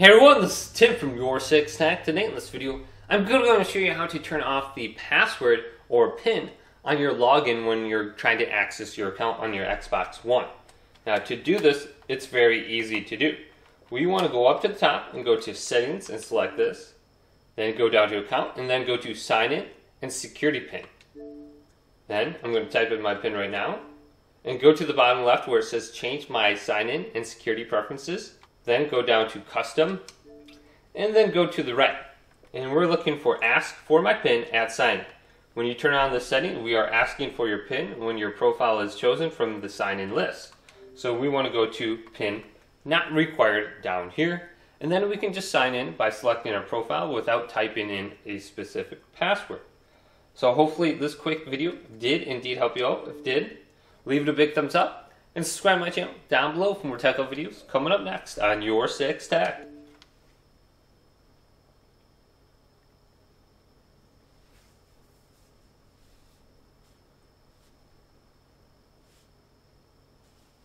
Hey everyone, this is Tim from Your Six Tech. Today in this video, I'm going to show you how to turn off the password or PIN on your login when you're trying to access your account on your Xbox One. Now to do this, it's very easy to do. We want to go up to the top and go to Settings and select this. Then go down to Account and then go to Sign In and Security PIN. Then I'm going to type in my PIN right now and go to the bottom left where it says Change My Sign In and Security Preferences then go down to custom, and then go to the right. And we're looking for ask for my PIN at sign. When you turn on the setting, we are asking for your PIN when your profile is chosen from the sign-in list. So we want to go to PIN not required down here, and then we can just sign in by selecting our profile without typing in a specific password. So hopefully this quick video did indeed help you out. If it did, leave it a big thumbs up and subscribe to my channel down below for more tech videos coming up next on Your Six Tech.